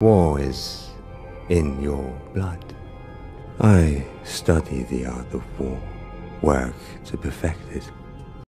War is in your blood. I study the art of war, work to perfect it.